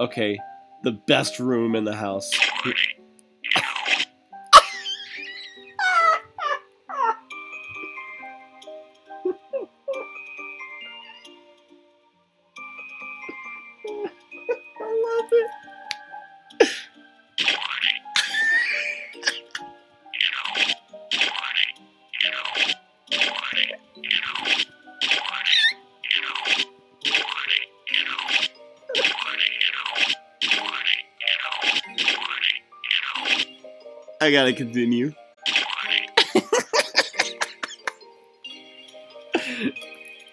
Okay, the best room in the house. I love it. I gotta continue.